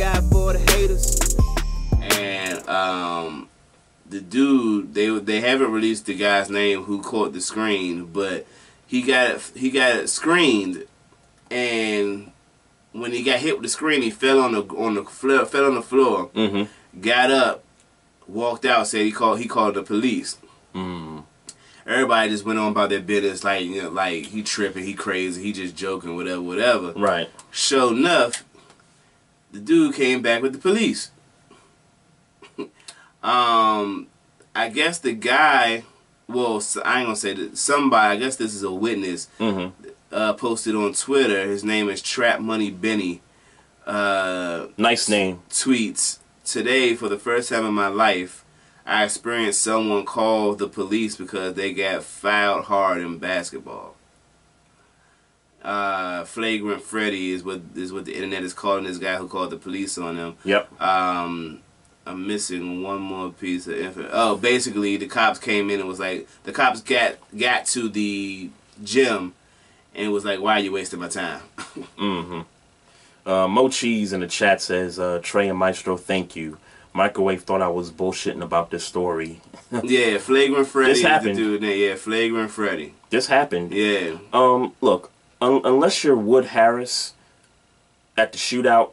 God for the haters. And um, the dude they they haven't released the guy's name who caught the screen, but he got it he got it screened, and when he got hit with the screen, he fell on the on the floor, fell on the floor, Mm-hmm. got up, walked out, said he called he called the police. Mm. Everybody just went on about their business, like you know, like he tripping, he crazy, he just joking, whatever, whatever. Right. Sure enough, the dude came back with the police. um, I guess the guy, well, I ain't gonna say that. Somebody, I guess this is a witness, Mm-hmm. uh, posted on Twitter. His name is Trap Money Benny. Uh, Nice name. tweets today for the first time in my life. I experienced someone call the police because they got fouled hard in basketball. Uh, flagrant Freddy is what is what the internet is calling this guy who called the police on him. Yep. Um, I'm missing one more piece of info. Oh, basically the cops came in and was like, the cops got got to the gym and was like, "Why are you wasting my time?" Mm-hmm. Uh, Mo Cheese in the chat says, uh, Trey and Maestro, thank you. Microwave thought I was bullshitting about this story. yeah, flagrant Freddy. This is the happened. dude. Yeah, flagrant Freddy. This happened. Yeah. Um, look, un- unless you're Wood Harris at the shootout,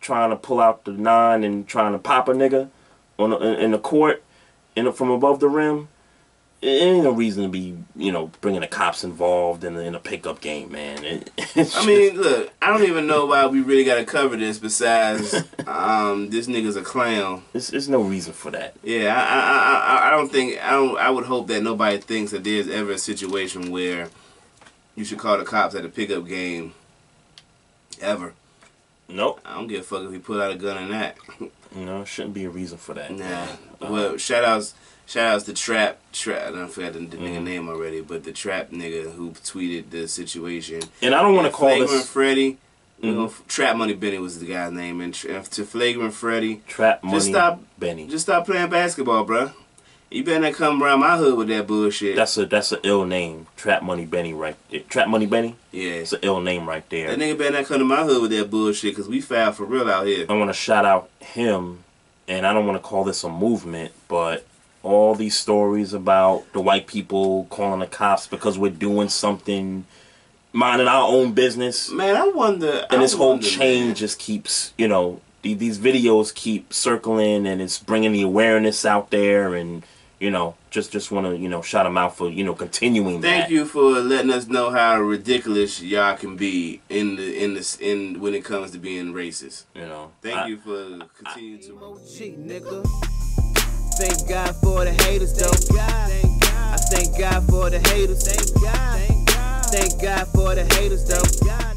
trying to pull out the nine and trying to pop a nigga on the, in, the court, in the, from above the rim, it ain't no reason to be, you know, bringing the cops involved in, the, in a pickup game, man. It, I mean, look, I don't even know why we really got to cover this. Besides, um, this nigga's a clown. there's no reason for that. Yeah, I, I, I, I- I don't think I don't. I would hope that nobody thinks that there's ever a situation where you should call the cops at a pickup game. Ever. Nope. I don't give a fuck if he put out a gun in that. no, shouldn't be a reason for that. Nah. Well, shout outs, shout outs to Trap. Trap. I forgot the, the nigga Mhm. name already, but the Trap nigga who tweeted the situation. And I don't want to call Flagrant this Freddy. You Mhm. know, Trap Money Benny was the guy's name, and to Flagrant Freddy, trap money Just stop- Benny. just stop playing basketball, bruh. You better not come around my hood with that bullshit. That's a that's a ill name. Trap money Benny right there. Trap money Benny. yeah. It's an ill name right there. That nigga better not come to my hood with that bullshit, cause we foul for real out here. I want to shout out him, and I don't want to call this a movement, but all these stories about the white people calling the cops because we're doing something, minding our own business, Man, I wonder. and I this whole wonder, chain man. just keeps, you know, these videos keep circling, and it's bringing the awareness out there, and you know, just just want to you know shout them out for you know continuing Thank that. you for letting us know how ridiculous y'all can be in the in this in when it comes to being racist. You know, Thank I- you for continuing to. OG, nigga. Thank God for the haters, though. I thank God for the haters. Thank God. Thank God for the haters, though.